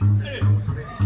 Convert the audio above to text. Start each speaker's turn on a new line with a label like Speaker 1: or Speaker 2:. Speaker 1: ごめん。